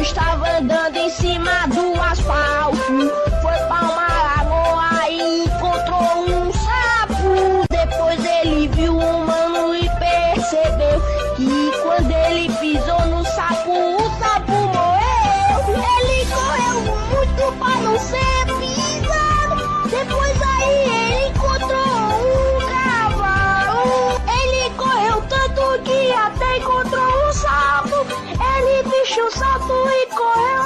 estava andando em cima do asfalto. Foi para uma lagoa e encontrou um sapo. Depois ele viu um mano e percebeu que quando ele sweet